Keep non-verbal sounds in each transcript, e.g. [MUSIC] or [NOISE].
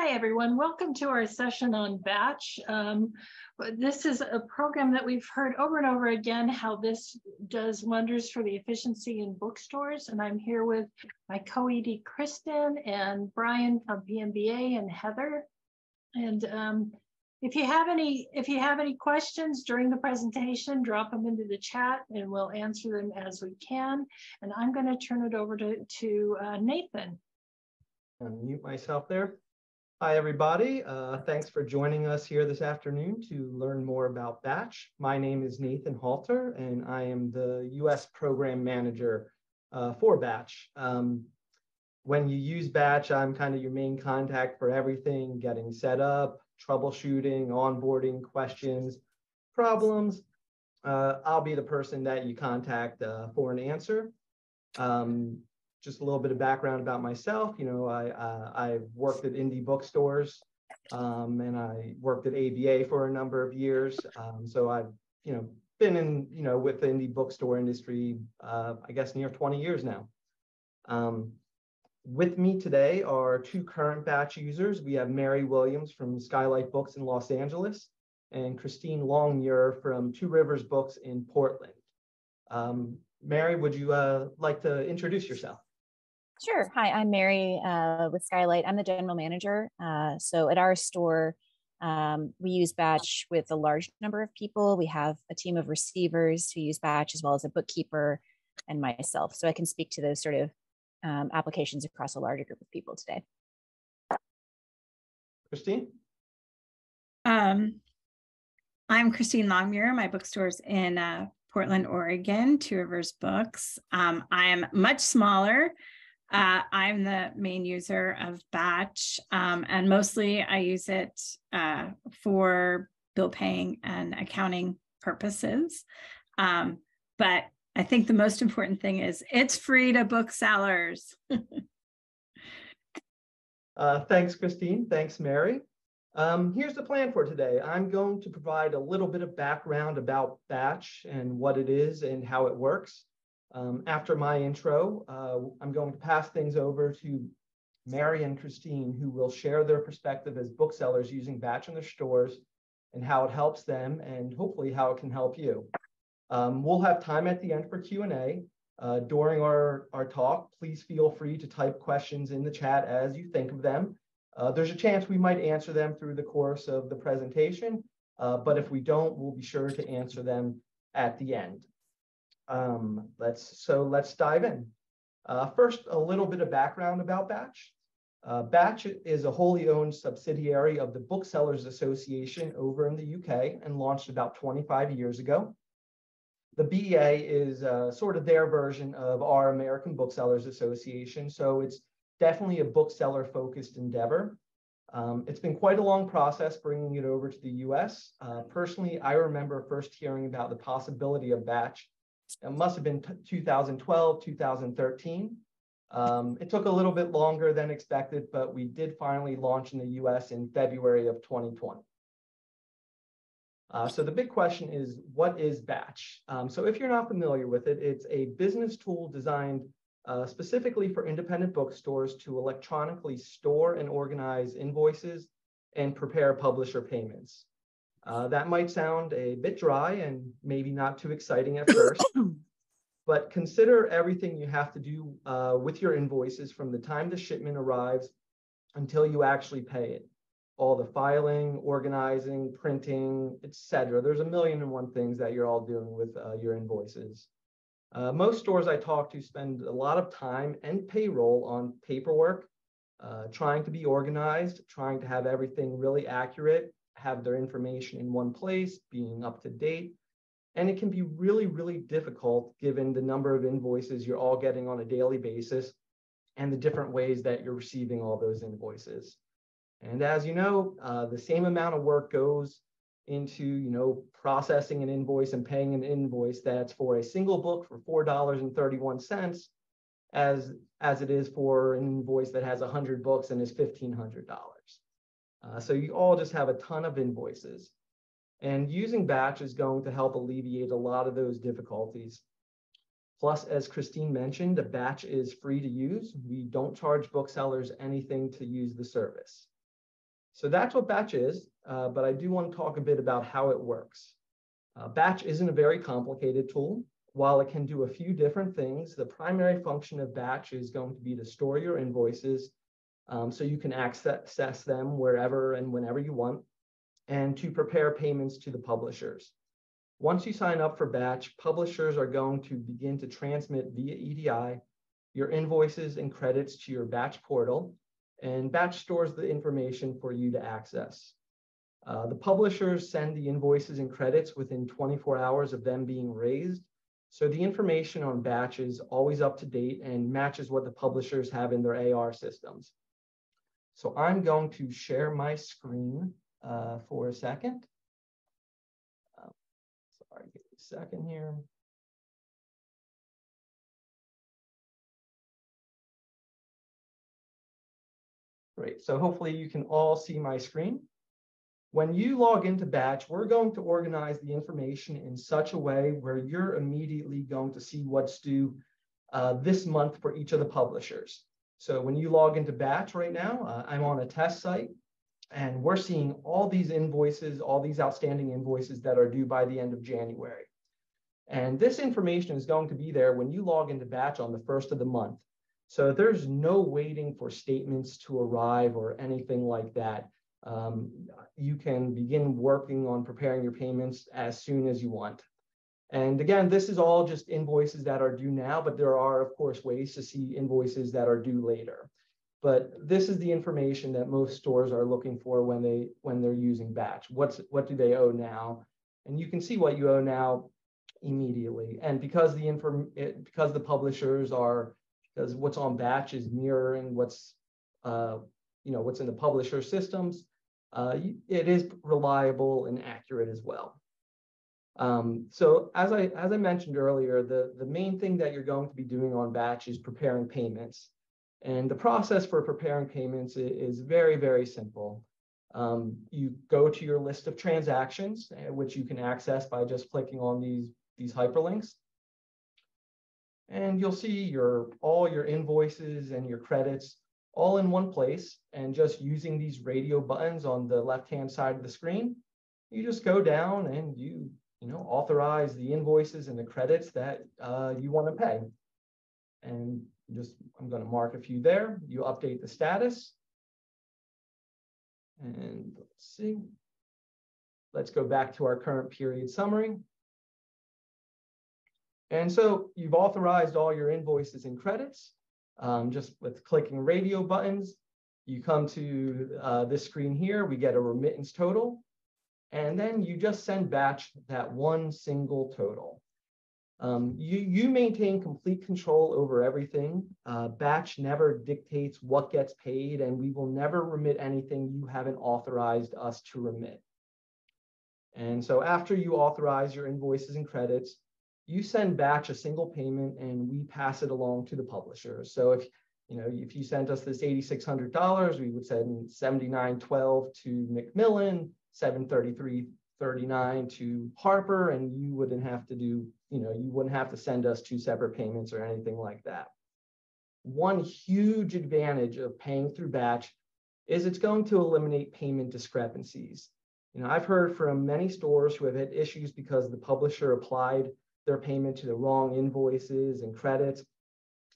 Hi, everyone. Welcome to our session on Batch. Um, this is a program that we've heard over and over again how this does wonders for the efficiency in bookstores. And I'm here with my co-ED Kristen and Brian from PNBA and Heather. And um, if you have any if you have any questions during the presentation, drop them into the chat and we'll answer them as we can. And I'm going to turn it over to, to uh, Nathan. Unmute myself there. Hi, everybody. Uh, thanks for joining us here this afternoon to learn more about Batch. My name is Nathan Halter, and I am the U.S. Program Manager uh, for Batch. Um, when you use Batch, I'm kind of your main contact for everything, getting set up, troubleshooting, onboarding, questions, problems. Uh, I'll be the person that you contact uh, for an answer. Um, just a little bit of background about myself. You know, I uh, I worked at indie bookstores, um, and I worked at ABA for a number of years. Um, so I've you know been in you know with the indie bookstore industry, uh, I guess near 20 years now. Um, with me today are two current batch users. We have Mary Williams from Skylight Books in Los Angeles and Christine Longmuir from Two Rivers Books in Portland. Um, Mary, would you uh, like to introduce yourself? Sure. Hi, I'm Mary uh, with Skylight. I'm the general manager. Uh, so at our store, um, we use Batch with a large number of people. We have a team of receivers who use Batch as well as a bookkeeper and myself. So I can speak to those sort of um, applications across a larger group of people today. Christine? Um, I'm Christine Longmuir. My bookstore's in uh, Portland, Oregon, Two Rivers Books. Um, I am much smaller. Uh, I'm the main user of Batch, um, and mostly I use it uh, for bill paying and accounting purposes. Um, but I think the most important thing is it's free to booksellers. [LAUGHS] uh, thanks, Christine. Thanks, Mary. Um, here's the plan for today. I'm going to provide a little bit of background about Batch and what it is and how it works. Um, after my intro, uh, I'm going to pass things over to Mary and Christine, who will share their perspective as booksellers using Batch in their stores and how it helps them and hopefully how it can help you. Um, we'll have time at the end for Q&A. Uh, during our, our talk, please feel free to type questions in the chat as you think of them. Uh, there's a chance we might answer them through the course of the presentation, uh, but if we don't, we'll be sure to answer them at the end. Um, let's so let's dive in. Uh, first, a little bit of background about Batch. Uh, Batch is a wholly owned subsidiary of the Booksellers Association over in the UK and launched about 25 years ago. The BEA is uh, sort of their version of our American Booksellers Association, so it's definitely a bookseller focused endeavor. Um, it's been quite a long process bringing it over to the US. Uh, personally, I remember first hearing about the possibility of Batch it must have been 2012, 2013. Um, it took a little bit longer than expected, but we did finally launch in the US in February of 2020. Uh, so the big question is, what is Batch? Um, so if you're not familiar with it, it's a business tool designed uh, specifically for independent bookstores to electronically store and organize invoices and prepare publisher payments. Uh, that might sound a bit dry and maybe not too exciting at [COUGHS] first, but consider everything you have to do uh, with your invoices from the time the shipment arrives until you actually pay it. All the filing, organizing, printing, etc. There's a million and one things that you're all doing with uh, your invoices. Uh, most stores I talk to spend a lot of time and payroll on paperwork, uh, trying to be organized, trying to have everything really accurate, have their information in one place, being up to date. And it can be really, really difficult given the number of invoices you're all getting on a daily basis and the different ways that you're receiving all those invoices. And as you know, uh, the same amount of work goes into you know processing an invoice and paying an invoice that's for a single book for $4.31 as as it is for an invoice that has 100 books and is $1,500. Uh, so you all just have a ton of invoices. And using Batch is going to help alleviate a lot of those difficulties. Plus, as Christine mentioned, a batch is free to use. We don't charge booksellers anything to use the service. So that's what batch is, uh, but I do want to talk a bit about how it works. Uh, batch isn't a very complicated tool. While it can do a few different things, the primary function of batch is going to be to store your invoices um, so you can access them wherever and whenever you want, and to prepare payments to the publishers. Once you sign up for batch, publishers are going to begin to transmit via EDI your invoices and credits to your batch portal, and batch stores the information for you to access. Uh, the publishers send the invoices and credits within 24 hours of them being raised. So the information on batch is always up to date and matches what the publishers have in their AR systems. So I'm going to share my screen uh, for a second. Um, sorry, give me a second here. Great, so hopefully you can all see my screen. When you log into Batch, we're going to organize the information in such a way where you're immediately going to see what's due uh, this month for each of the publishers. So when you log into Batch right now, uh, I'm on a test site and we're seeing all these invoices, all these outstanding invoices that are due by the end of January. And this information is going to be there when you log into Batch on the first of the month. So there's no waiting for statements to arrive or anything like that. Um, you can begin working on preparing your payments as soon as you want. And again, this is all just invoices that are due now, but there are, of course, ways to see invoices that are due later. But this is the information that most stores are looking for when they when they're using batch. What's what do they owe now? And you can see what you owe now immediately. And because the inform it, because the publishers are because what's on batch is mirroring what's uh, you know what's in the publisher systems, uh, it is reliable and accurate as well. Um, so as I as I mentioned earlier, the the main thing that you're going to be doing on batch is preparing payments. And the process for preparing payments is very, very simple. Um, you go to your list of transactions, uh, which you can access by just clicking on these, these hyperlinks. And you'll see your all your invoices and your credits all in one place. And just using these radio buttons on the left-hand side of the screen, you just go down and you, you know, authorize the invoices and the credits that uh, you want to pay. And just, I'm going to mark a few there. You update the status. And let's see. Let's go back to our current period summary. And so you've authorized all your invoices and credits um, just with clicking radio buttons. You come to uh, this screen here, we get a remittance total, and then you just send batch that one single total. Um, you, you maintain complete control over everything. Uh, batch never dictates what gets paid, and we will never remit anything you haven't authorized us to remit. And so after you authorize your invoices and credits, you send batch a single payment and we pass it along to the publisher. So if you know if you sent us this $8,600, we would send 7912 to Macmillan, 733.39 to Harper, and you wouldn't have to do you know, you wouldn't have to send us two separate payments or anything like that. One huge advantage of paying through batch is it's going to eliminate payment discrepancies. You know, I've heard from many stores who have had issues because the publisher applied their payment to the wrong invoices and credits,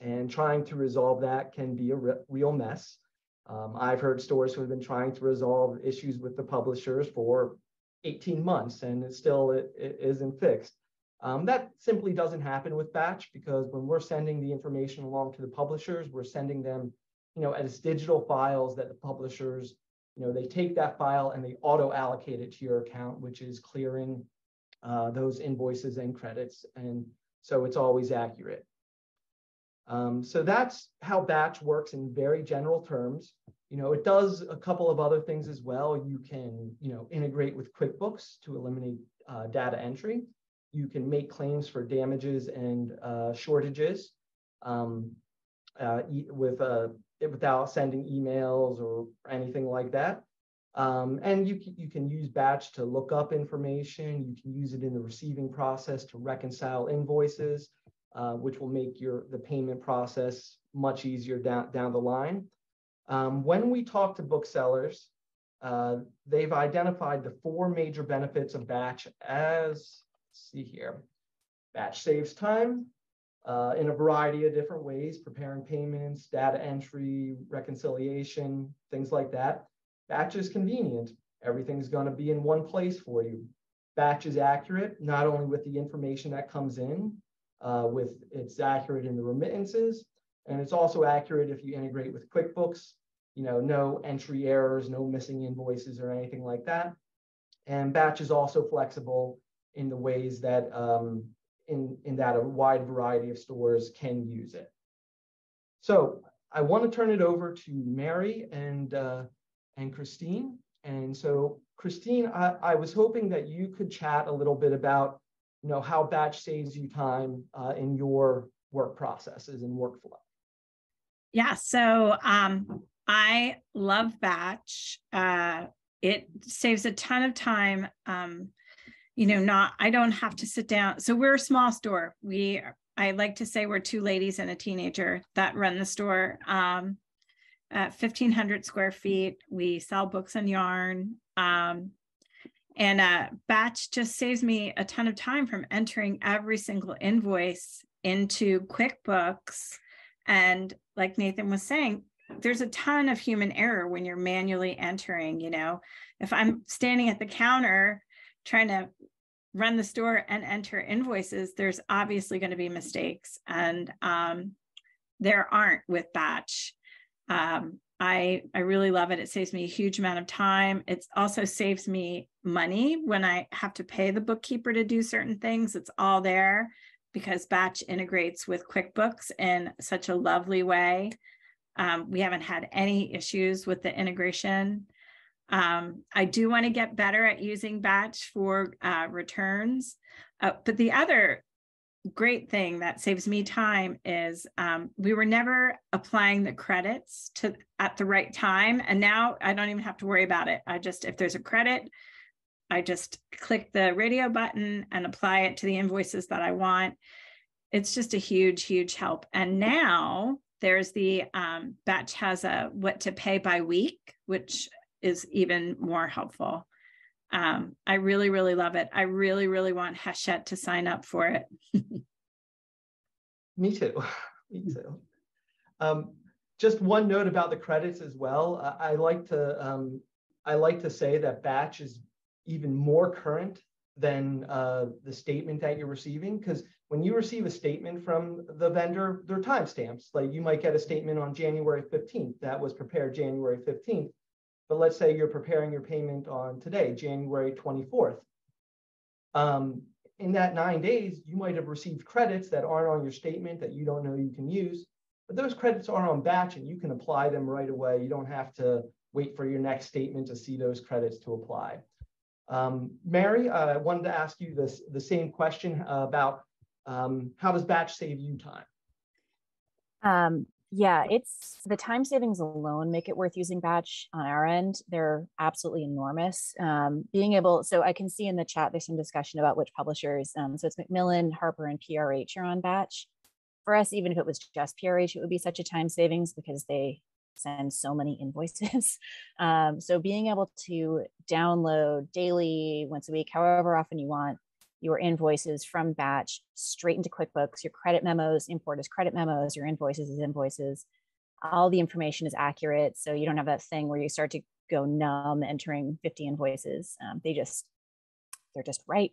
and trying to resolve that can be a re real mess. Um, I've heard stores who have been trying to resolve issues with the publishers for 18 months and it still it, it isn't fixed. Um, that simply doesn't happen with batch because when we're sending the information along to the publishers, we're sending them, you know, as digital files that the publishers, you know, they take that file and they auto allocate it to your account, which is clearing uh, those invoices and credits. And so it's always accurate. Um, so that's how batch works in very general terms. You know, it does a couple of other things as well. You can, you know, integrate with QuickBooks to eliminate uh, data entry you can make claims for damages and uh, shortages um, uh, with uh, without sending emails or anything like that. Um, and you you can use Batch to look up information. You can use it in the receiving process to reconcile invoices, uh, which will make your the payment process much easier down, down the line. Um, when we talk to booksellers, uh, they've identified the four major benefits of batch as, see here, batch saves time uh, in a variety of different ways, preparing payments, data entry, reconciliation, things like that. Batch is convenient. Everything's going to be in one place for you. Batch is accurate, not only with the information that comes in, uh, with it's accurate in the remittances, and it's also accurate if you integrate with QuickBooks, you know, no entry errors, no missing invoices or anything like that. And batch is also flexible in the ways that um, in, in that a wide variety of stores can use it. So I want to turn it over to Mary and uh, and Christine. And so Christine, I, I was hoping that you could chat a little bit about you know how batch saves you time uh, in your work processes and workflow. Yeah, so um, I love batch. Uh, it saves a ton of time. Um, you know, not I don't have to sit down. So we're a small store. We I like to say we're two ladies and a teenager that run the store. Um, at 1500 square feet, we sell books and yarn. Um, and uh, batch just saves me a ton of time from entering every single invoice into QuickBooks and like Nathan was saying, there's a ton of human error when you're manually entering. You know, if I'm standing at the counter trying to run the store and enter invoices, there's obviously going to be mistakes. And um, there aren't with batch. Um, I, I really love it. It saves me a huge amount of time. It also saves me money when I have to pay the bookkeeper to do certain things. It's all there because Batch integrates with QuickBooks in such a lovely way. Um, we haven't had any issues with the integration. Um, I do want to get better at using Batch for uh, returns. Uh, but the other great thing that saves me time is um, we were never applying the credits to at the right time and now i don't even have to worry about it i just if there's a credit I just click the radio button and apply it to the invoices that I want. It's just a huge, huge help. And now there's the um, batch has a what to pay by week, which is even more helpful. Um, I really, really love it. I really, really want Hachette to sign up for it. [LAUGHS] Me too. [LAUGHS] Me too. Um, just one note about the credits as well. I, I like to um, I like to say that batch is even more current than uh, the statement that you're receiving. Because when you receive a statement from the vendor, they're timestamps. Like you might get a statement on January 15th that was prepared January 15th. But let's say you're preparing your payment on today, January 24th. Um, in that nine days, you might have received credits that aren't on your statement that you don't know you can use. But those credits are on batch and you can apply them right away. You don't have to wait for your next statement to see those credits to apply. Um, Mary, uh, I wanted to ask you this, the same question about um, how does batch save you time? Um, yeah, it's the time savings alone make it worth using batch on our end. They're absolutely enormous. Um, being able, so I can see in the chat there's some discussion about which publishers. Um, so it's Macmillan, Harper, and PRH are on batch. For us, even if it was just PRH, it would be such a time savings because they send so many [LAUGHS] invoices. Um, so being able to download daily, once a week, however often you want, your invoices from batch straight into QuickBooks, your credit memos, import as credit memos, your invoices as invoices. All the information is accurate. So you don't have that thing where you start to go numb entering 50 invoices. Um, they just, they're just right.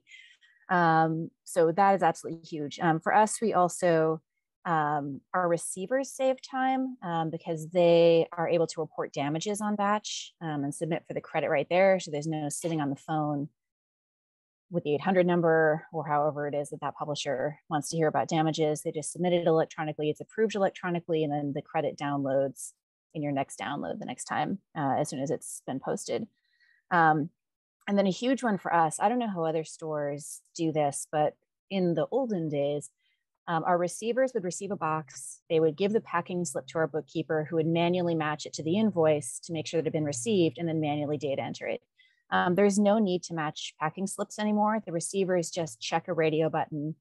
Um, so that is absolutely huge. Um, for us, we also um, our receivers save time um, because they are able to report damages on batch um, and submit for the credit right there. So there's no sitting on the phone with the 800 number or however it is that that publisher wants to hear about damages. They just submit it electronically, it's approved electronically, and then the credit downloads in your next download the next time uh, as soon as it's been posted. Um, and then a huge one for us, I don't know how other stores do this, but in the olden days, um, our receivers would receive a box. They would give the packing slip to our bookkeeper, who would manually match it to the invoice to make sure that it had been received and then manually data enter it. Um, there's no need to match packing slips anymore. The receivers just check a radio button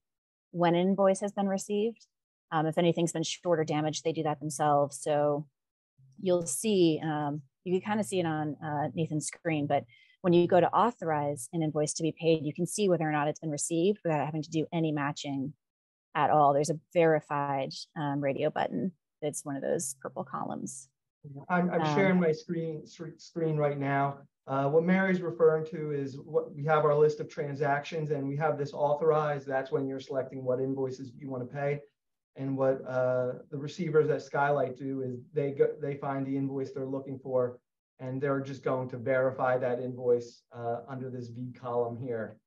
when an invoice has been received. Um, if anything's been short or damaged, they do that themselves. So you'll see, um, you can kind of see it on uh, Nathan's screen, but when you go to authorize an invoice to be paid, you can see whether or not it's been received without having to do any matching at all. There's a verified um, radio button. That's one of those purple columns. I'm, I'm um, sharing my screen screen right now. Uh, what Mary's referring to is what we have our list of transactions and we have this authorized. That's when you're selecting what invoices you want to pay. And what uh, the receivers at Skylight do is they go, they find the invoice they're looking for, and they're just going to verify that invoice uh, under this V column here,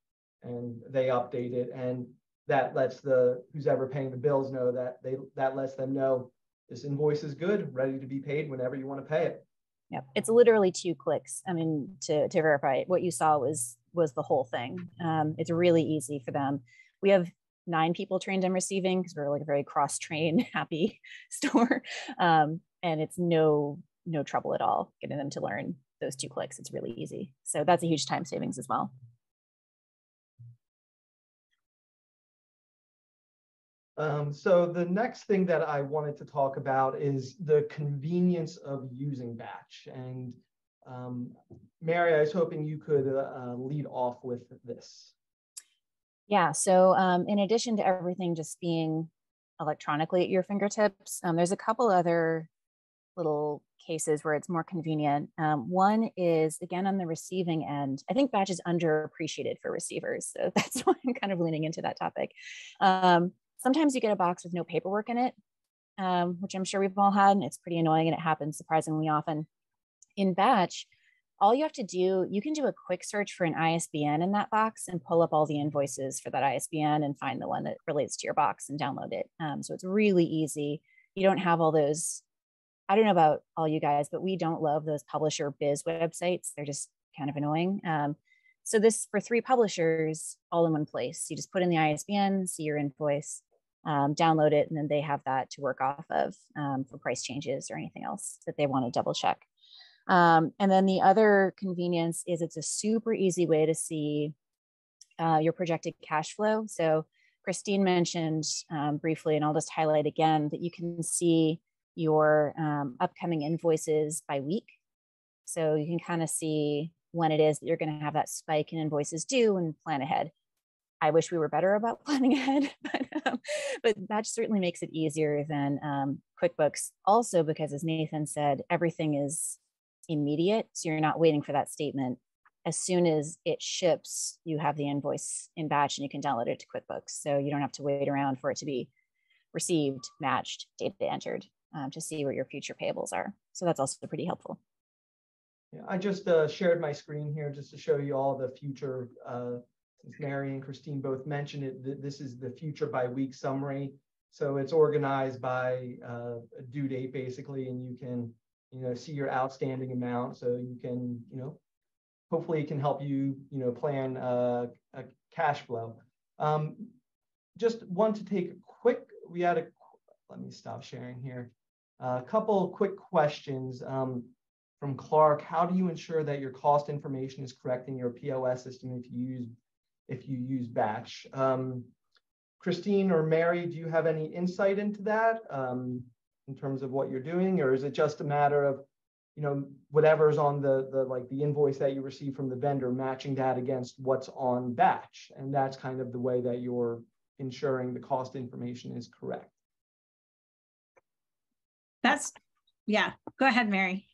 and they update it, and that lets the who's ever paying the bills know that they that lets them know this invoice is good, ready to be paid whenever you want to pay it. Yep, it's literally two clicks. I mean, to to verify it. what you saw was was the whole thing. Um, it's really easy for them. We have nine people trained in receiving because we're like a very cross trained [LAUGHS] happy [LAUGHS] store um, and it's no no trouble at all getting them to learn those two clicks it's really easy so that's a huge time savings as well um, so the next thing that I wanted to talk about is the convenience of using batch. And um, Mary, I was hoping you could uh, lead off with this. Yeah. So um, in addition to everything just being electronically at your fingertips, um, there's a couple other little cases where it's more convenient. Um, one is again on the receiving end. I think batch is underappreciated for receivers, so [LAUGHS] that's why I'm kind of leaning into that topic. Um, sometimes you get a box with no paperwork in it, um, which I'm sure we've all had, and it's pretty annoying, and it happens surprisingly often. In batch, all you have to do, you can do a quick search for an ISBN in that box and pull up all the invoices for that ISBN and find the one that relates to your box and download it. Um, so it's really easy. You don't have all those. I don't know about all you guys, but we don't love those publisher biz websites. They're just kind of annoying. Um, so this for three publishers all in one place. You just put in the ISBN, see your invoice, um, download it, and then they have that to work off of um, for price changes or anything else that they want to double check. Um, and then the other convenience is it's a super easy way to see uh, your projected cash flow. So Christine mentioned um, briefly, and I'll just highlight again that you can see your um, upcoming invoices by week. So you can kind of see when it is that you're going to have that spike in invoices due and plan ahead. I wish we were better about [LAUGHS] planning ahead, but, um, but that certainly makes it easier than um, QuickBooks. Also, because as Nathan said, everything is immediate. So you're not waiting for that statement. As soon as it ships, you have the invoice in batch and you can download it to QuickBooks. So you don't have to wait around for it to be received, matched, data entered um, to see where your future payables are. So that's also pretty helpful. Yeah, I just uh, shared my screen here just to show you all the future. Uh, since Mary and Christine both mentioned it, th this is the future by week summary. So it's organized by uh, a due date basically, and you can you know, see your outstanding amount so you can, you know, hopefully it can help you, you know, plan uh, a cash flow. Um, just want to take a quick, we had a, let me stop sharing here. A couple quick questions um, from Clark. How do you ensure that your cost information is correct in your POS system if you use if you use batch? Um, Christine or Mary, do you have any insight into that? Um, in terms of what you're doing, or is it just a matter of, you know, whatever's on the the like the invoice that you receive from the vendor, matching that against what's on batch, and that's kind of the way that you're ensuring the cost information is correct. That's yeah. Go ahead, Mary.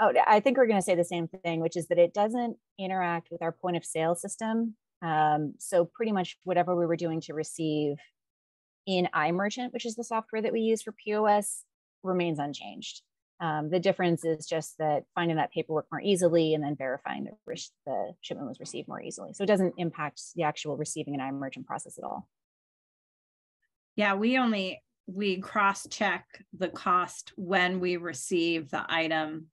Oh, I think we're going to say the same thing, which is that it doesn't interact with our point of sale system. Um, so pretty much whatever we were doing to receive in iMerchant, which is the software that we use for POS, remains unchanged. Um, the difference is just that finding that paperwork more easily and then verifying that the shipment was received more easily. So it doesn't impact the actual receiving and iMerchant process at all. Yeah, we only we cross check the cost when we receive the item.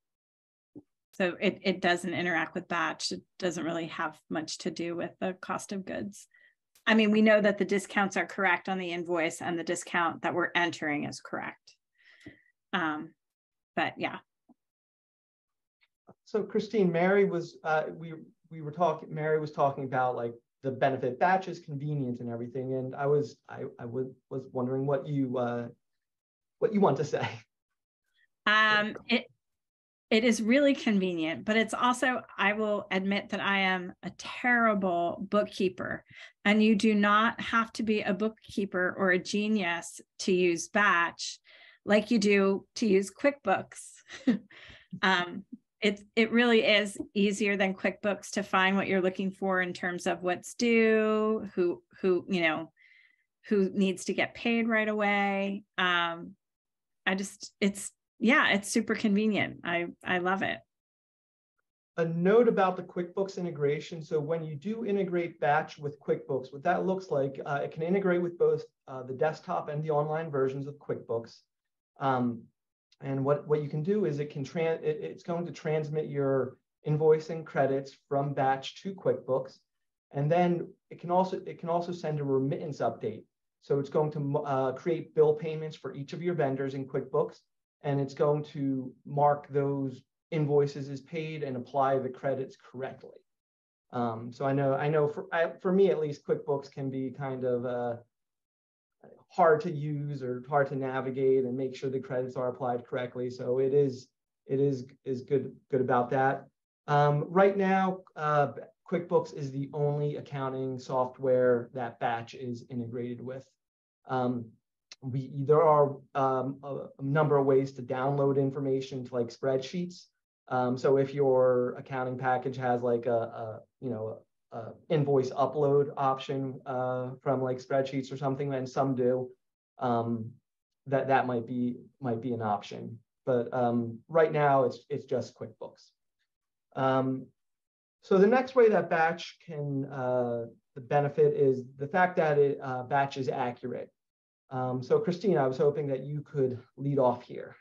So it, it doesn't interact with batch. It doesn't really have much to do with the cost of goods. I mean, we know that the discounts are correct on the invoice and the discount that we're entering is correct. Um, but yeah. So Christine, Mary was, uh, we, we were talking, Mary was talking about like the benefit batches, convenience and everything. And I was, I, I was, was wondering what you, uh, what you want to say. Um, it, it is really convenient, but it's also, I will admit that I am a terrible bookkeeper. And you do not have to be a bookkeeper or a genius to use Batch like you do to use QuickBooks. [LAUGHS] um, it, it really is easier than QuickBooks to find what you're looking for in terms of what's due, who, who, you know, who needs to get paid right away. Um, I just, it's yeah, it's super convenient. I I love it. A note about the QuickBooks integration. So when you do integrate Batch with QuickBooks, what that looks like, uh, it can integrate with both uh, the desktop and the online versions of QuickBooks. Um, and what, what you can do is it can trans it, it's going to transmit your invoicing credits from Batch to QuickBooks, and then it can also it can also send a remittance update. So it's going to uh, create bill payments for each of your vendors in QuickBooks, and it's going to mark those invoices as paid and apply the credits correctly. Um, so I know, I know for I, for me at least, QuickBooks can be kind of uh, hard to use or hard to navigate and make sure the credits are applied correctly. So it is it is is good good about that. Um, right now, uh, QuickBooks is the only accounting software that Batch is integrated with. Um, we there are um, a, number of ways to download information to like spreadsheets. Um, so if your accounting package has like a, a you know a invoice upload option uh, from like spreadsheets or something, and some do, um, that that might be might be an option. But um, right now it's it's just QuickBooks. Um, so the next way that batch can uh, the benefit is the fact that it uh, batch is accurate. Um, so Christine, I was hoping that you could lead off here.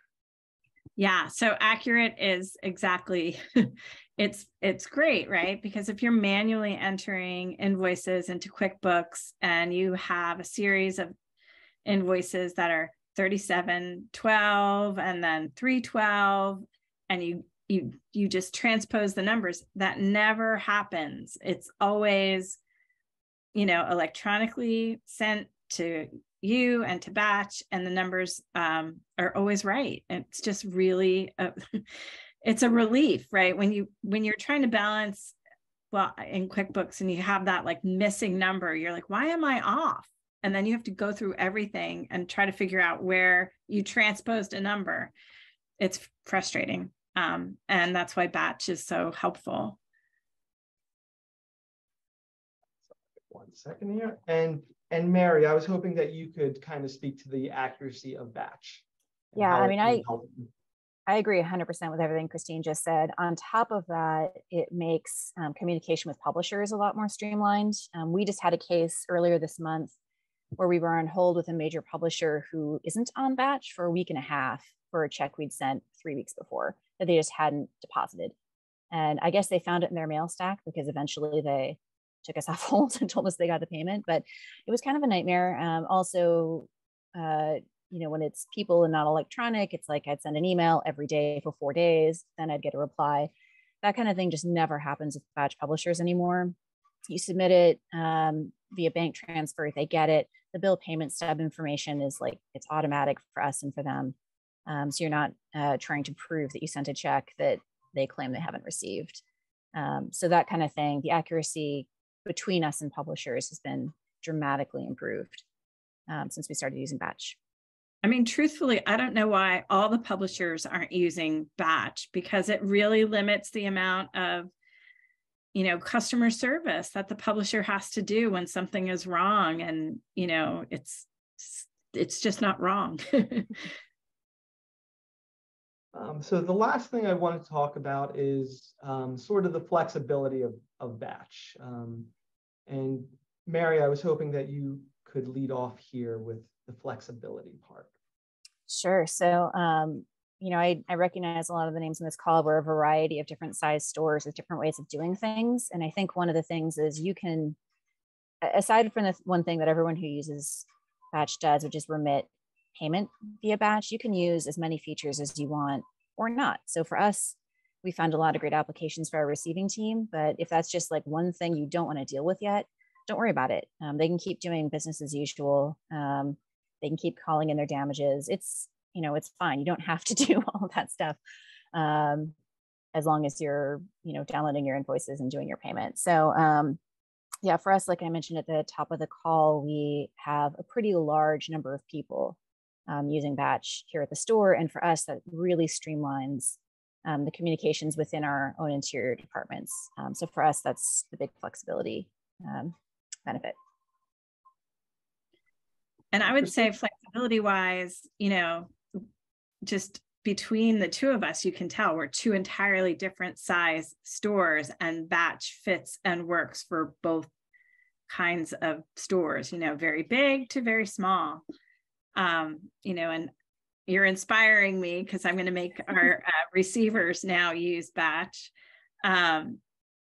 Yeah, so accurate is exactly [LAUGHS] it's it's great, right? Because if you're manually entering invoices into QuickBooks and you have a series of invoices that are 3712 and then 312 and you you you just transpose the numbers that never happens it's always you know electronically sent to you and to batch and the numbers um, are always right. It's just really a, [LAUGHS] it's a relief right? When you when you're trying to balance well in quickbooks and you have that like missing number you're like why am i off? And then you have to go through everything and try to figure out where you transposed a number. It's frustrating um, and that's why batch is so helpful. One second here and and Mary, I was hoping that you could kind of speak to the accuracy of batch. Yeah, I mean, I I agree 100% with everything Christine just said. On top of that, it makes um, communication with publishers a lot more streamlined. Um, we just had a case earlier this month where we were on hold with a major publisher who isn't on batch for a week and a half for a check we'd sent three weeks before that they just hadn't deposited. And I guess they found it in their mail stack because eventually they took us [LAUGHS] off hold and told us they got the payment. But it was kind of a nightmare. Um, also, uh, you know, when it's people and not electronic, it's like I'd send an email every day for four days, then I'd get a reply. That kind of thing just never happens with batch publishers anymore. You submit it um, via bank transfer, they get it. The bill payment stub information is like it's automatic for us and for them. Um, so you're not uh, trying to prove that you sent a check that they claim they haven't received. Um, so that kind of thing, the accuracy between us and publishers has been dramatically improved um, since we started using batch i mean truthfully i don't know why all the publishers aren't using batch because it really limits the amount of you know customer service that the publisher has to do when something is wrong and you know it's it's just not wrong [LAUGHS] Um, so the last thing I want to talk about is um, sort of the flexibility of, of batch. Um, and Mary, I was hoping that you could lead off here with the flexibility part. Sure. So, um, you know, I, I recognize a lot of the names in this call were a variety of different size stores with different ways of doing things. And I think one of the things is you can, aside from the one thing that everyone who uses Batch does, which is remit payment via Batch, you can use as many features as you want or not. So for us, we found a lot of great applications for our receiving team. But if that's just like one thing you don't want to deal with yet, don't worry about it. Um, they can keep doing business as usual. Um, they can keep calling in their damages. It's, you know, it's fine. You don't have to [LAUGHS] do all that stuff. um, as long as you're, you know, downloading your invoices and doing your payments. So um, yeah, for us, like I mentioned at the top of the call, we have a pretty large number of people um, using Batch here at the store. And for us, that really streamlines um, the communications within our own interior departments. Um, so for us, that's the big flexibility um, benefit. And I would say flexibility wise, you know, just between the two of us, you can tell we're two entirely different size stores and batch fits and works for both kinds of stores, you know, very big to very small. Um, you know, and you're inspiring me because I'm going to make [LAUGHS] our uh, receivers now use batch. Um,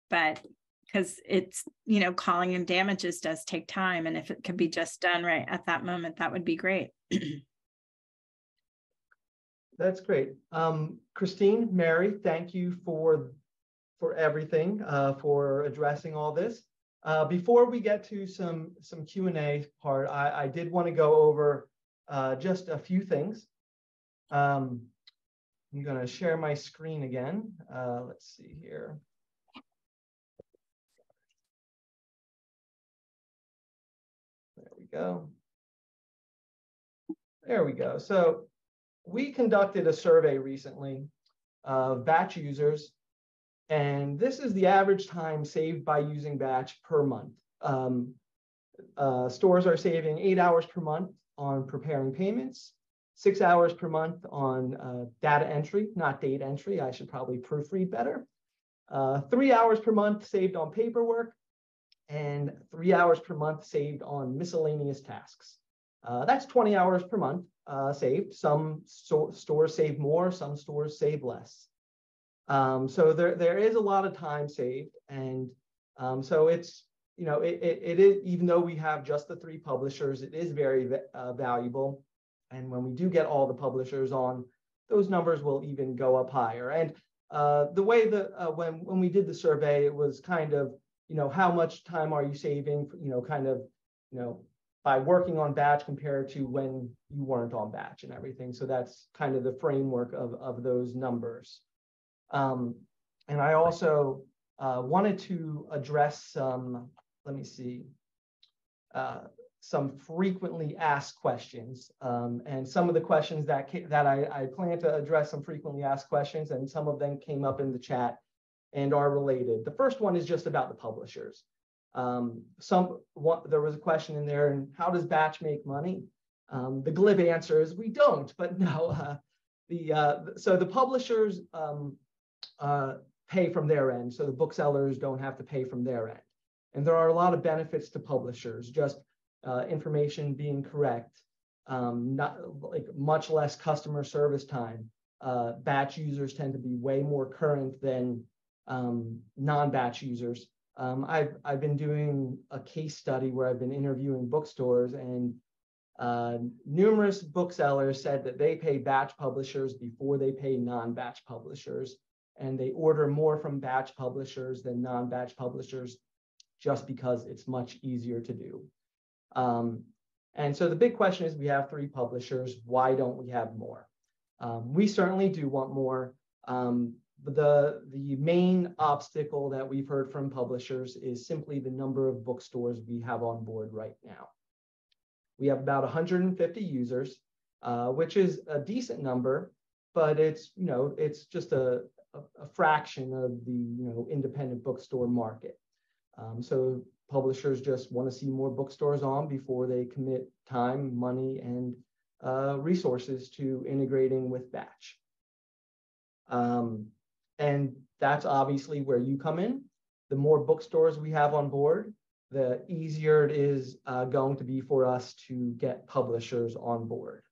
but because it's, you know, calling in damages does take time. And if it could be just done right at that moment, that would be great. [CLEARS THROAT] That's great. Um, Christine, Mary, thank you for for everything, uh, for addressing all this. Uh, before we get to some some Q and A part, I, I did want to go over uh, just a few things. Um, I'm going to share my screen again. Uh, let's see here. There we go. There we go. So we conducted a survey recently of batch users, and this is the average time saved by using batch per month. Um, uh, stores are saving eight hours per month on preparing payments, six hours per month on uh, data entry, not date entry. I should probably proofread better. Uh, three hours per month saved on paperwork, and three hours per month saved on miscellaneous tasks. Uh, that's 20 hours per month uh, saved. Some so stores save more, some stores save less. Um, so there, there is a lot of time saved. And um, so it's, you know, it, it, it is, even though we have just the three publishers, it is very uh, valuable. And when we do get all the publishers on, those numbers will even go up higher. And uh, the way that uh, when, when we did the survey, it was kind of, you know, how much time are you saving, you know, kind of, you know, by working on batch compared to when you weren't on batch and everything. So that's kind of the framework of, of those numbers. Um, and I also uh, wanted to address some, let me see, uh, some frequently asked questions. Um, and some of the questions that, that I, I plan to address some frequently asked questions and some of them came up in the chat and are related. The first one is just about the publishers. Um, some one, there was a question in there, and how does Batch make money? Um, the glib answer is we don't, but [LAUGHS] no. Uh, the uh, so the publishers um, uh, pay from their end, so the booksellers don't have to pay from their end. And there are a lot of benefits to publishers, just uh, information being correct, um, not like much less customer service time. Uh, batch users tend to be way more current than um, non-batch users. Um, I've, I've been doing a case study where I've been interviewing bookstores and uh, numerous booksellers said that they pay batch publishers before they pay non-batch publishers and they order more from batch publishers than non-batch publishers just because it's much easier to do. Um, and so the big question is we have three publishers, why don't we have more? Um, we certainly do want more. Um, the, the main obstacle that we've heard from publishers is simply the number of bookstores we have on board right now. We have about 150 users, uh, which is a decent number, but it's, you know, it's just a, a, a fraction of the, you know, independent bookstore market. Um, so publishers just want to see more bookstores on before they commit time, money, and uh, resources to integrating with Batch. Um, and that's obviously where you come in. The more bookstores we have on board, the easier it is uh, going to be for us to get publishers on board.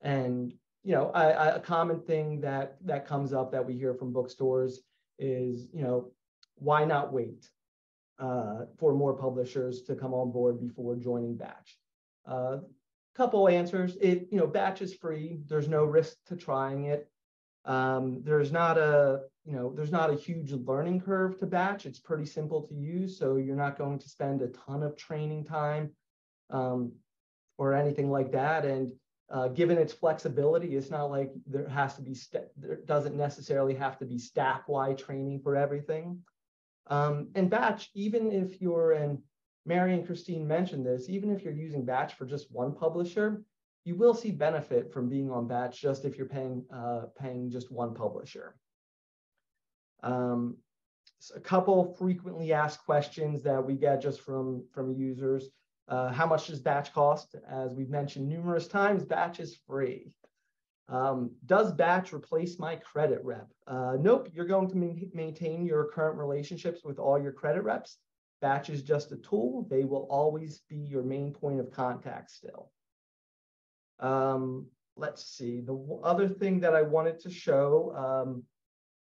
And you know, I, I, a common thing that that comes up that we hear from bookstores is, you know, why not wait uh, for more publishers to come on board before joining Batch? A uh, couple answers. It, you know, Batch is free. There's no risk to trying it. Um, there's not a, you know, there's not a huge learning curve to batch. It's pretty simple to use. So you're not going to spend a ton of training time um, or anything like that. And uh, given its flexibility, it's not like there has to be, there doesn't necessarily have to be staff-wide training for everything. Um, and batch, even if you're, and Mary and Christine mentioned this, even if you're using batch for just one publisher, you will see benefit from being on batch just if you're paying, uh, paying just one publisher. Um, so a couple frequently asked questions that we get just from, from users. Uh, how much does batch cost? As we've mentioned numerous times, batch is free. Um, does batch replace my credit rep? Uh, nope, you're going to ma maintain your current relationships with all your credit reps. Batch is just a tool. They will always be your main point of contact still. Um, let's see, the other thing that I wanted to show. Um,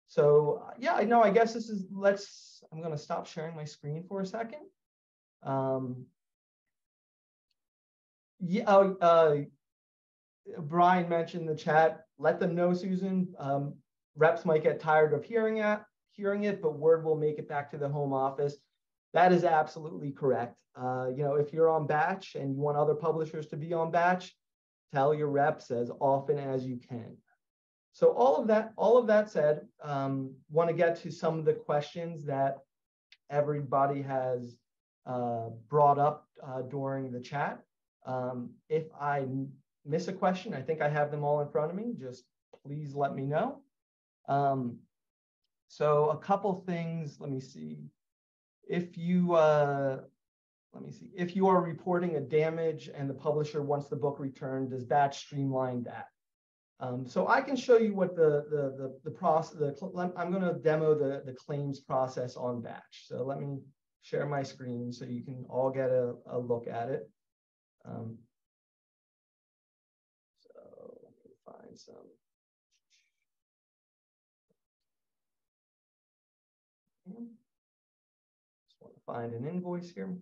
so yeah, I know, I guess this is, let's, I'm gonna stop sharing my screen for a second. Um, yeah, oh, uh, Brian mentioned the chat. Let them know, Susan. Um, reps might get tired of hearing it, hearing it, but word will make it back to the home office. That is absolutely correct. Uh, you know, if you're on batch and you want other publishers to be on batch, tell your reps as often as you can. So all of that, all of that said, um, want to get to some of the questions that everybody has uh, brought up uh, during the chat. Um, if I miss a question, I think I have them all in front of me. Just please let me know. Um, so a couple things, let me see. If you, uh, let me see, if you are reporting a damage and the publisher wants the book returned, does batch streamline that? Um, so I can show you what the the the, the process. The, I'm going to demo the the claims process on batch. So let me share my screen so you can all get a, a look at it. Um, so let me find Just want to find an invoice here.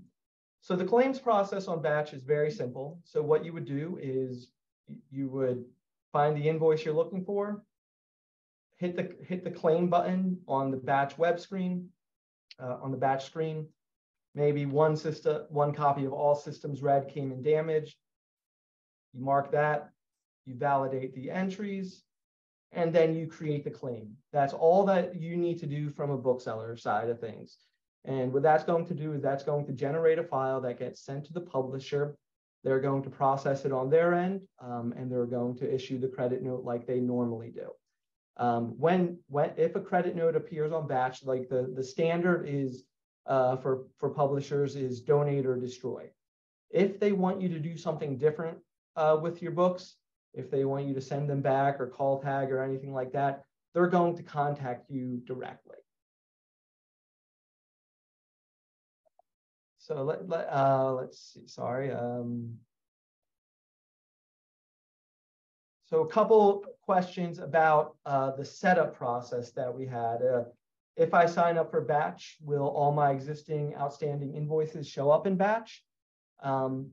So the claims process on batch is very simple. So what you would do is you would find the invoice you're looking for, hit the hit the claim button on the batch web screen, uh, on the batch screen, maybe one system, one copy of All Systems Red came in damaged. You mark that, you validate the entries, and then you create the claim. That's all that you need to do from a bookseller side of things. And what that's going to do is that's going to generate a file that gets sent to the publisher. They're going to process it on their end, um, and they're going to issue the credit note like they normally do. Um, when, when, if a credit note appears on batch, like the, the standard is uh, for, for publishers is donate or destroy. If they want you to do something different uh, with your books, if they want you to send them back or call tag or anything like that, they're going to contact you directly. So let, let, uh, let's see, sorry. Um, so a couple questions about uh, the setup process that we had. Uh, if I sign up for batch, will all my existing outstanding invoices show up in batch? Um,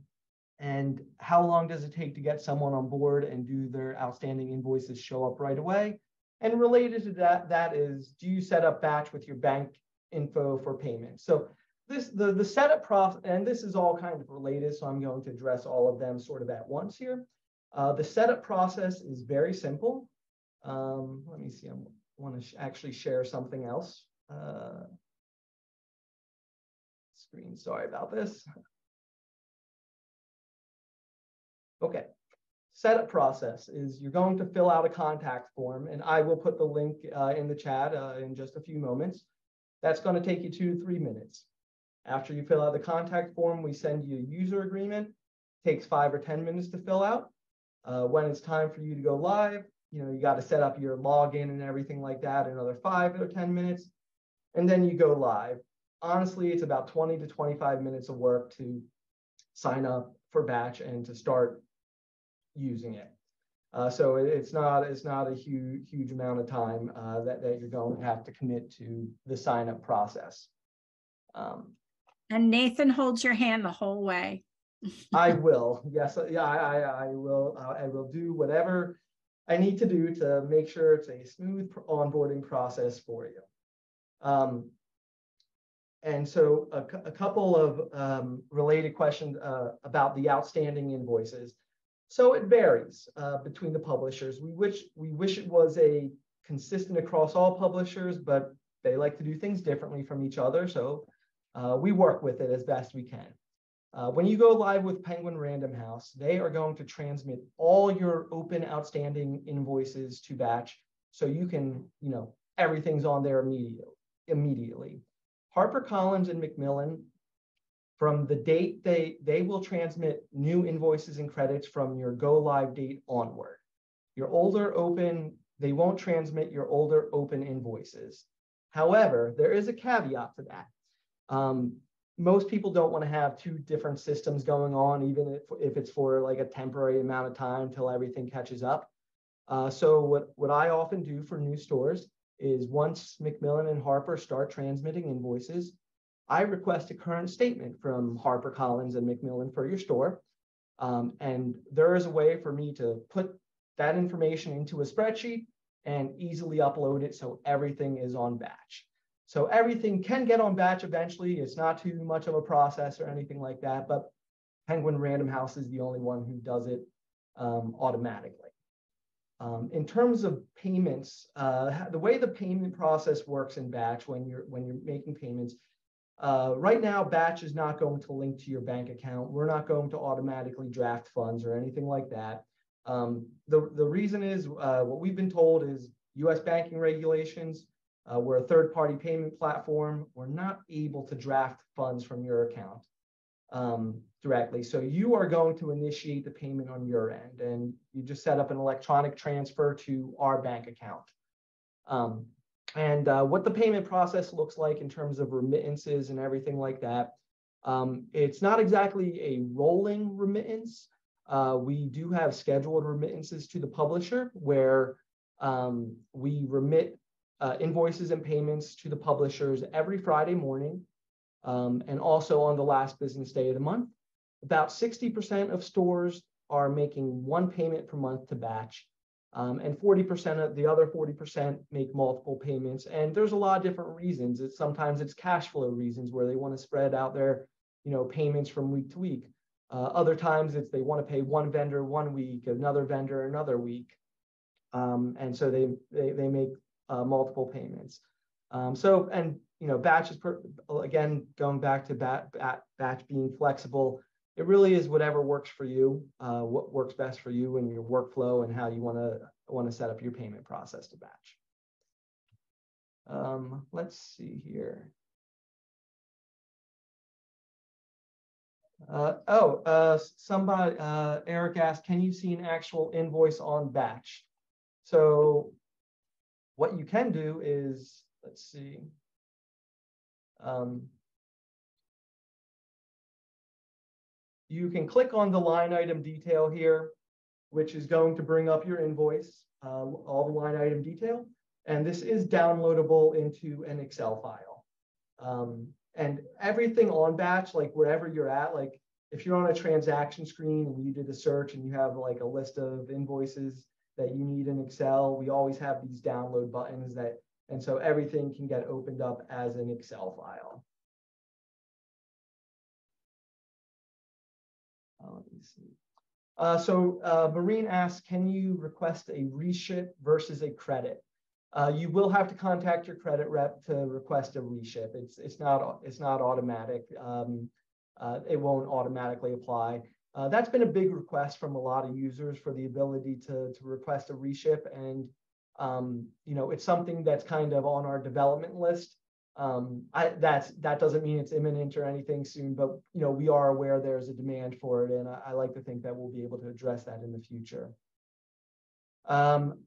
and how long does it take to get someone on board and do their outstanding invoices show up right away? And related to that, that is, do you set up batch with your bank info for payment? So this the, the setup process, and this is all kind of related, so I'm going to address all of them sort of at once here. Uh, the setup process is very simple. Um, let me see, I'm want to sh actually share something else. Uh, screen, sorry about this. Okay, setup process is you're going to fill out a contact form, and I will put the link uh, in the chat uh, in just a few moments. That's going to take you two to three minutes. After you fill out the contact form, we send you a user agreement. It Takes five or 10 minutes to fill out. Uh, when it's time for you to go live, you know, you got to set up your login and everything like that, another five or 10 minutes, and then you go live. Honestly, it's about 20 to 25 minutes of work to sign up for batch and to start using it. Uh, so it, it's not it's not a huge huge amount of time uh, that, that you're going to have to commit to the sign up process. Um, and Nathan holds your hand the whole way. [LAUGHS] I will. Yes. Yeah. I, I, I will. I will do whatever I need to do to make sure it's a smooth onboarding process for you. Um, and so a, a couple of um, related questions uh, about the outstanding invoices. So it varies uh, between the publishers. We wish we wish it was a consistent across all publishers, but they like to do things differently from each other. So uh, we work with it as best we can. Uh, when you go live with Penguin Random House, they are going to transmit all your open outstanding invoices to batch. So you can, you know, everything's on there immediately. immediately. HarperCollins and Macmillan, from the date they, they will transmit new invoices and credits from your go live date onward. Your older open, they won't transmit your older open invoices. However, there is a caveat to that. Um, most people don't want to have two different systems going on, even if, if it's for like a temporary amount of time till everything catches up. Uh, so what, what I often do for new stores is once Macmillan and Harper start transmitting invoices, I request a current statement from HarperCollins and Macmillan for your store. Um, and there is a way for me to put that information into a spreadsheet and easily upload it so everything is on batch. So everything can get on batch eventually. It's not too much of a process or anything like that, but Penguin Random House is the only one who does it um, automatically. Um, in terms of payments, uh, the way the payment process works in batch when you're when you're making payments, uh, right now batch is not going to link to your bank account. We're not going to automatically draft funds or anything like that. Um, the, the reason is uh, what we've been told is US banking regulations, uh, we're a third party payment platform. We're not able to draft funds from your account um, directly. So you are going to initiate the payment on your end and you just set up an electronic transfer to our bank account. Um, and uh, what the payment process looks like in terms of remittances and everything like that. Um, it's not exactly a rolling remittance. Uh, we do have scheduled remittances to the publisher where um, we remit uh, invoices and payments to the publishers every Friday morning um, and also on the last business day of the month. About 60% of stores are making one payment per month to batch. Um, and 40% of the other 40% make multiple payments. And there's a lot of different reasons. It's sometimes it's cash flow reasons where they want to spread out their, you know, payments from week to week. Uh, other times it's they want to pay one vendor one week, another vendor another week. Um, and so they, they, they make uh, multiple payments. Um, so, and you know, batch is per, again going back to bat, bat, batch being flexible. It really is whatever works for you, uh, what works best for you and your workflow and how you want to want to set up your payment process to batch. Um, let's see here. Uh, oh, uh, somebody, uh, Eric asked, can you see an actual invoice on batch? So what you can do is, let's see. Um, you can click on the line item detail here, which is going to bring up your invoice, uh, all the line item detail. And this is downloadable into an Excel file. Um, and everything on batch, like wherever you're at, like if you're on a transaction screen and you did a search and you have like a list of invoices, that you need in Excel. We always have these download buttons that, and so everything can get opened up as an Excel file. Uh, so uh, Marine asks, can you request a reship versus a credit? Uh, you will have to contact your credit rep to request a reship. It's it's not it's not automatic. Um, uh, it won't automatically apply. Uh, that's been a big request from a lot of users for the ability to, to request a reship. And, um, you know, it's something that's kind of on our development list. Um, I, that's, that doesn't mean it's imminent or anything soon, but, you know, we are aware there's a demand for it. And I, I like to think that we'll be able to address that in the future. Um,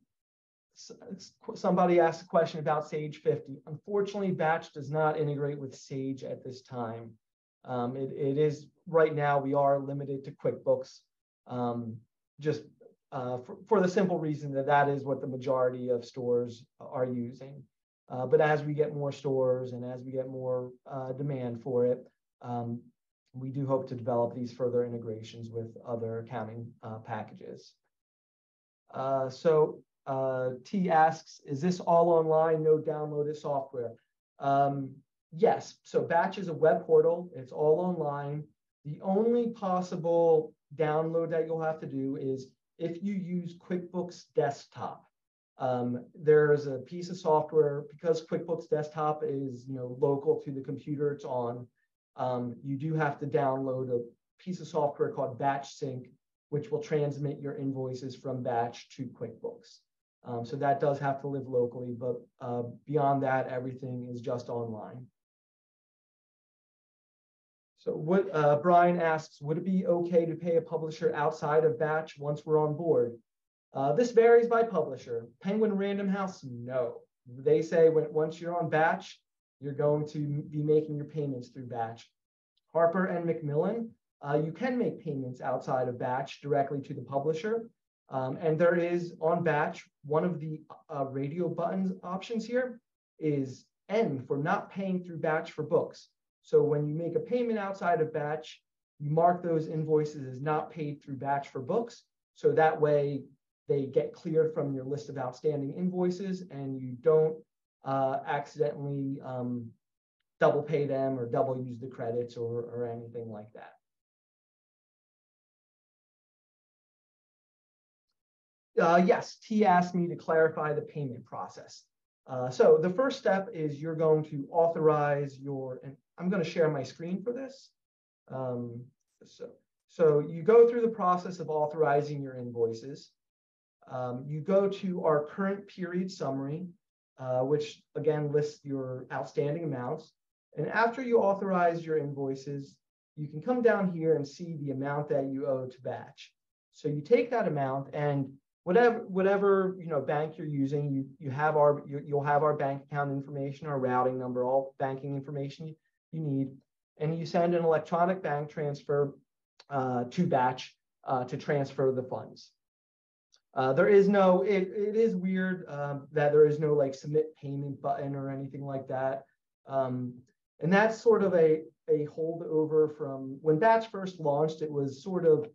somebody asked a question about Sage 50. Unfortunately, Batch does not integrate with Sage at this time. Um, it, it is right now we are limited to QuickBooks, um, just uh, for, for, the simple reason that that is what the majority of stores are using. Uh, but as we get more stores and as we get more uh, demand for it, um, we do hope to develop these further integrations with other accounting uh, packages. Uh, so uh, T asks, is this all online, no downloaded software? Um, yes, so Batch is a web portal. It's all online. The only possible download that you'll have to do is if you use QuickBooks Desktop, um, there's a piece of software because QuickBooks Desktop is you know local to the computer it's on. Um, you do have to download a piece of software called Batch Sync, which will transmit your invoices from Batch to QuickBooks. Um, so that does have to live locally, but uh, beyond that, everything is just online. So what uh, Brian asks, would it be okay to pay a publisher outside of batch once we're on board? Uh, this varies by publisher. Penguin Random House, no. They say when once you're on batch, you're going to be making your payments through batch. Harper and Macmillan, uh, you can make payments outside of batch directly to the publisher. Um, and there is on batch, one of the uh, radio buttons options here is N for not paying through batch for books. So when you make a payment outside of batch, you mark those invoices as not paid through batch for books. So that way they get cleared from your list of outstanding invoices and you don't uh, accidentally um, double pay them or double use the credits or, or anything like that. Uh, yes, T asked me to clarify the payment process. Uh, so the first step is you're going to authorize your, and I'm going to share my screen for this. Um, so, so you go through the process of authorizing your invoices. Um, you go to our current period summary, uh, which again lists your outstanding amounts. And after you authorize your invoices, you can come down here and see the amount that you owe to batch. So you take that amount and whatever whatever you know bank you're using, you you have our you, will have our bank account information, our routing number, all banking information you need, and you send an electronic bank transfer uh, to batch uh, to transfer the funds. Uh, there is no, it, it is weird um, that there is no like submit payment button or anything like that. Um, and that's sort of a, a holdover from when Batch first launched, it was sort of,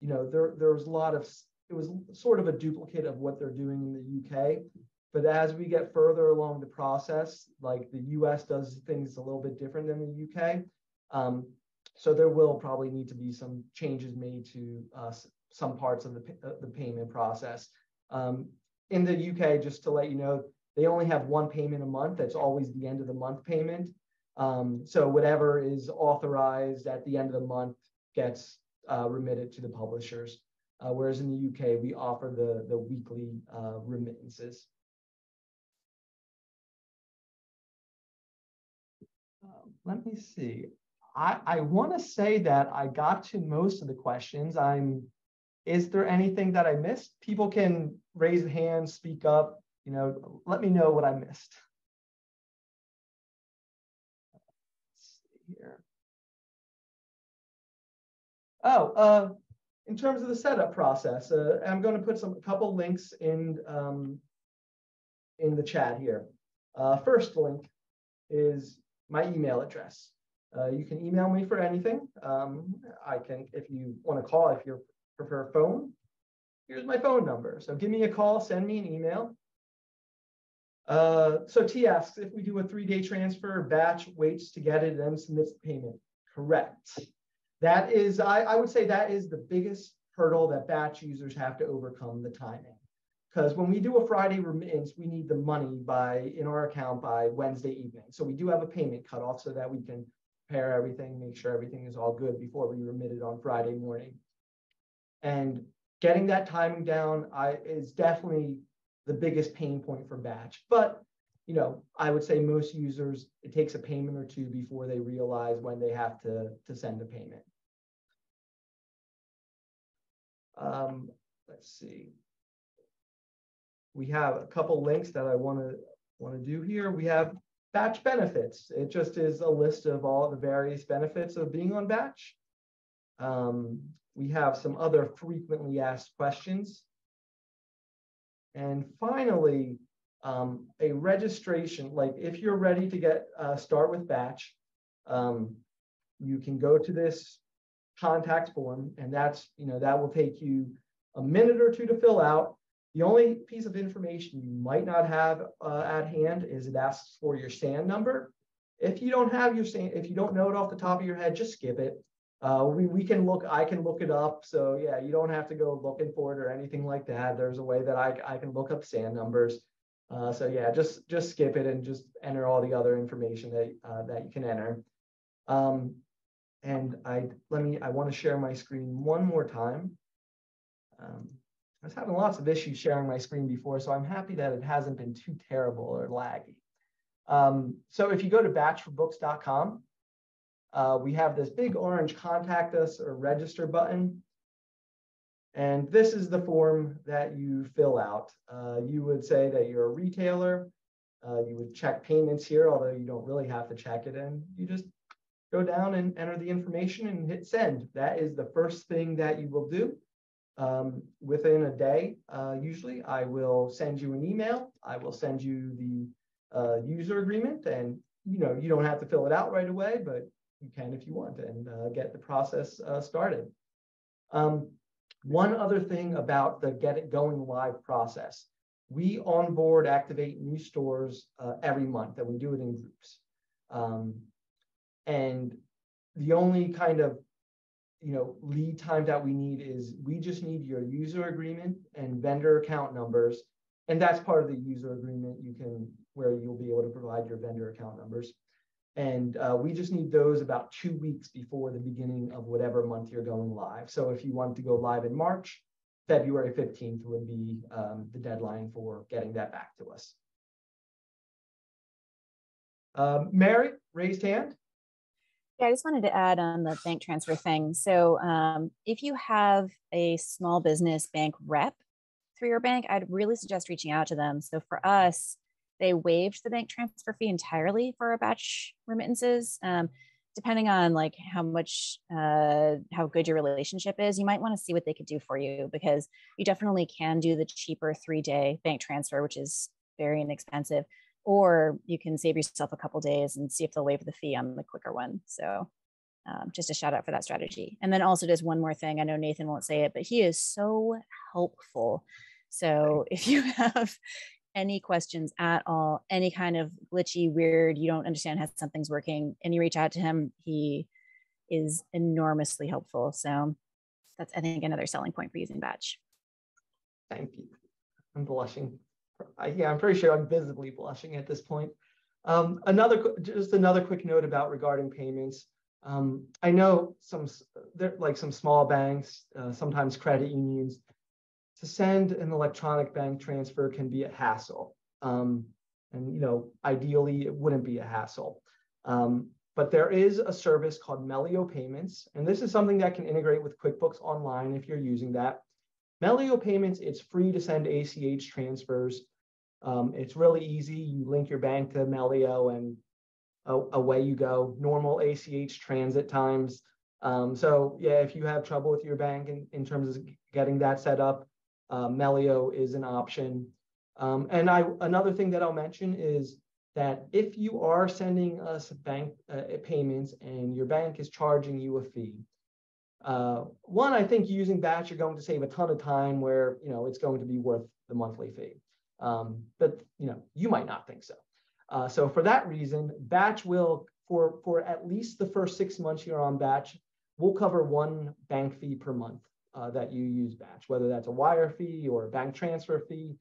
you know, there, there was a lot of it was sort of a duplicate of what they're doing in the UK. But as we get further along the process, like the US does things a little bit different than the UK. Um, so there will probably need to be some changes made to uh, some parts of the, uh, the payment process. Um, in the UK, just to let you know, they only have one payment a month. That's always the end of the month payment. Um, so whatever is authorized at the end of the month gets uh, remitted to the publishers. Uh, whereas in the UK, we offer the, the weekly uh, remittances. Um, let me see. I, I want to say that I got to most of the questions. I'm. Is there anything that I missed? People can raise a hand, speak up. You know, let me know what I missed. Here. Oh, uh, in terms of the setup process, uh, I'm going to put some a couple links in um, in the chat here. Uh, first link is my email address. Uh, you can email me for anything. Um, I can, if you want to call, if you prefer phone, here's my phone number. So give me a call, send me an email. Uh, so T asks if we do a three-day transfer, batch waits to get it, then submits the payment. Correct. That is, I, I would say that is the biggest hurdle that batch users have to overcome the timing. Because when we do a Friday remittance, we need the money by in our account by Wednesday evening. So we do have a payment cutoff so that we can prepare everything, make sure everything is all good before we remit it on Friday morning. And getting that timing down I, is definitely the biggest pain point for batch. But you know, I would say most users, it takes a payment or two before they realize when they have to, to send a payment. Um, let's see. We have a couple links that I want to want to do here. We have batch benefits. It just is a list of all the various benefits of being on batch. Um, we have some other frequently asked questions. And finally, um, a registration, like if you're ready to get uh, start with batch, um, you can go to this contact form and that's, you know, that will take you a minute or two to fill out. The only piece of information you might not have uh, at hand is it asks for your SAN number. If you don't have your SAN, if you don't know it off the top of your head, just skip it. Uh, we, we can look, I can look it up. So yeah, you don't have to go looking for it or anything like that. There's a way that I, I can look up SAN numbers. Uh, so yeah, just just skip it and just enter all the other information that uh, that you can enter. Um, and I let me I want to share my screen one more time. Um, I was having lots of issues sharing my screen before, so I'm happy that it hasn't been too terrible or laggy. Um, so if you go to batchforbooks.com, uh, we have this big orange contact us or register button. And this is the form that you fill out. Uh, you would say that you're a retailer. Uh, you would check payments here, although you don't really have to check it in. You just go down and enter the information and hit send. That is the first thing that you will do. Um, within a day, uh, usually, I will send you an email. I will send you the uh, user agreement, and you know you don't have to fill it out right away, but you can if you want and uh, get the process uh, started. Um, one other thing about the get it going live process. We onboard, activate new stores uh, every month and we do it in groups. Um, and the only kind of you know lead time that we need is we just need your user agreement and vendor account numbers and that's part of the user agreement you can where you'll be able to provide your vendor account numbers and uh, we just need those about two weeks before the beginning of whatever month you're going live. So if you want to go live in March, February 15th would be um, the deadline for getting that back to us. Um, Mary, raised hand. Yeah, I just wanted to add on the bank transfer thing. So um, if you have a small business bank rep through your bank, I'd really suggest reaching out to them. So for us, they waived the bank transfer fee entirely for our batch remittances. Um, depending on like how much uh, how good your relationship is you might want to see what they could do for you because you definitely can do the cheaper three day bank transfer which is very inexpensive or you can save yourself a couple days and see if they'll waive the fee on the quicker one. So um, just a shout out for that strategy. And then also just one more thing i know nathan won't say it but he is so helpful. So if you [LAUGHS] have any questions at all, any kind of glitchy, weird, you don't understand how something's working, and you reach out to him, he is enormously helpful. So that's, I think, another selling point for using Batch. Thank you. I'm blushing. Yeah, I'm pretty sure I'm visibly blushing at this point. Um, another, just another quick note about regarding payments. Um, I know some, like some small banks, uh, sometimes credit unions, to send an electronic bank transfer can be a hassle. Um, and you know, ideally it wouldn't be a hassle. Um, but there is a service called Melio Payments, and this is something that can integrate with QuickBooks Online if you're using that. Melio Payments, it's free to send ACH transfers. Um, it's really easy. You link your bank to Melio and away you go. Normal ACH transit times. Um, so yeah, if you have trouble with your bank in, in terms of getting that set up, uh, Melio is an option. Um, and I another thing that I'll mention is that if you are sending us bank uh, payments and your bank is charging you a fee, uh, one, I think using Batch, you're going to save a ton of time where you know it's going to be worth the monthly fee. Um, but you know you might not think so. Uh, so for that reason, Batch will for for at least the first six months you're on Batch, we'll cover one bank fee per month uh, that you use batch, whether that's a wire fee or a bank transfer fee.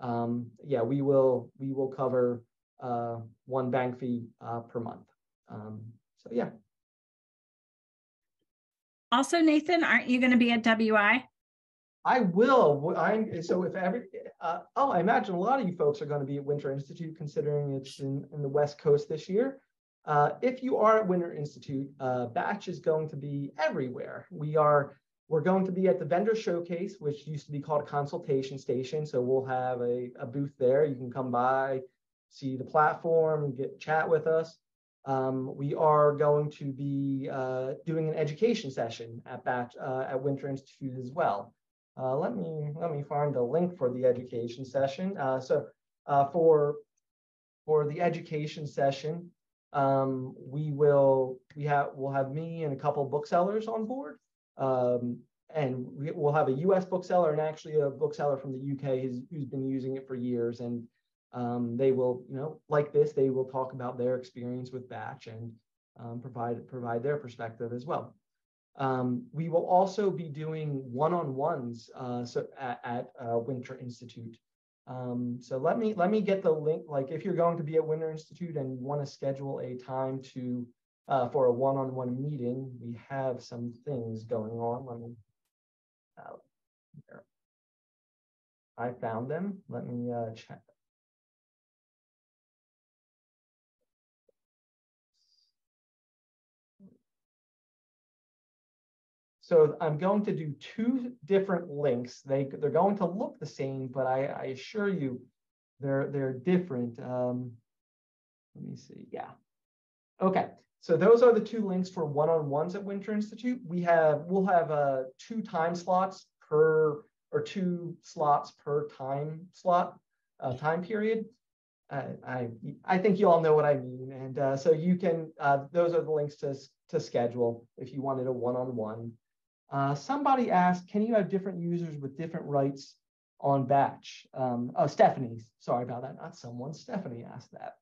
Um, yeah, we will we will cover uh, one bank fee uh, per month. Um, so yeah. Also, Nathan, aren't you going to be at WI? I will. I'm so if every uh, oh, I imagine a lot of you folks are going to be at Winter Institute, considering it's in, in the West Coast this year. Uh, if you are at Winter Institute, uh, Batch is going to be everywhere. We are we're going to be at the vendor showcase, which used to be called a consultation station. So we'll have a, a booth there. You can come by, see the platform, get chat with us. Um, we are going to be uh, doing an education session at Batch uh, at Winter Institute as well. Uh, let me let me find the link for the education session. Uh, so uh, for for the education session, um, we will we have we'll have me and a couple booksellers on board. Um, and we, will have a US bookseller and actually a bookseller from the UK who's, who's been using it for years. And um, they will, you know, like this, they will talk about their experience with Batch and um, provide provide their perspective as well. Um, we will also be doing one-on-ones uh, so at, at uh, Winter Institute. Um, so let me let me get the link. Like if you're going to be at Winter Institute and you want to schedule a time to uh, for a one-on-one meeting, we have some things going on. Let me. Uh, here. I found them. Let me uh, check. So I'm going to do two different links. They, they're going to look the same, but I, I assure you they're, they're different. Um, let me see. Yeah. Okay. So those are the two links for one-on-ones at Winter Institute. We have, we'll have uh, two time slots per, or two slots per time slot, uh, time period. Uh, I, I think you all know what I mean. And uh, so you can, uh, those are the links to, to schedule if you wanted a one-on-one. Uh, somebody asked, can you have different users with different rights on batch? Um, oh, Stephanie, sorry about that, not someone, Stephanie asked that.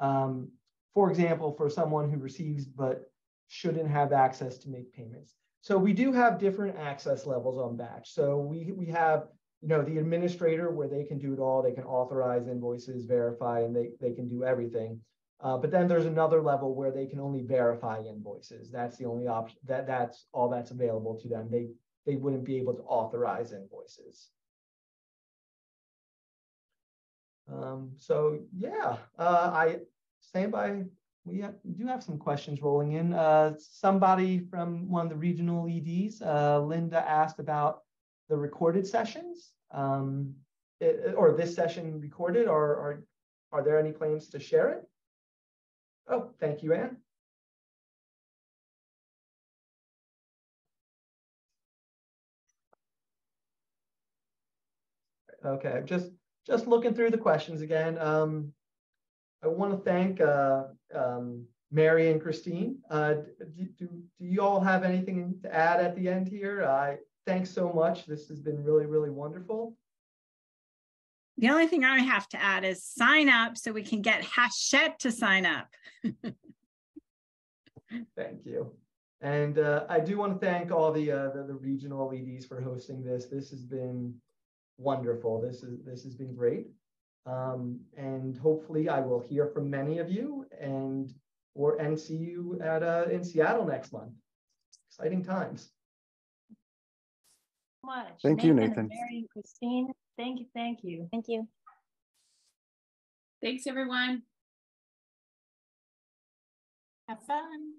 Um, for example, for someone who receives but shouldn't have access to make payments. So we do have different access levels on batch. So we, we have, you know, the administrator where they can do it all, they can authorize invoices, verify, and they, they can do everything. Uh, but then there's another level where they can only verify invoices. That's the only option that that's all that's available to them. They they wouldn't be able to authorize invoices. Um, so yeah, uh, I stand by. We, do have some questions rolling in. Uh, somebody from one of the regional EDs, uh, Linda, asked about the recorded sessions, um, it, or this session recorded, or, or are there any plans to share it? Oh, thank you, Anne. Okay, just just looking through the questions again. Um, I want to thank uh, um, Mary and Christine. Uh, do, do, do you all have anything to add at the end here? I thanks so much. This has been really, really wonderful. The only thing I have to add is sign up so we can get Hachette to sign up. [LAUGHS] Thank you. And uh, I do want to thank all the, uh, the, the regional EDs for hosting this. This has been wonderful. This is this has been great. Um, and hopefully I will hear from many of you and or and see you at uh, in Seattle next month. Exciting times. Much. Thank you, Nathan. Mary and Christine, thank you, thank you. Thank you. Thanks, everyone. Have fun.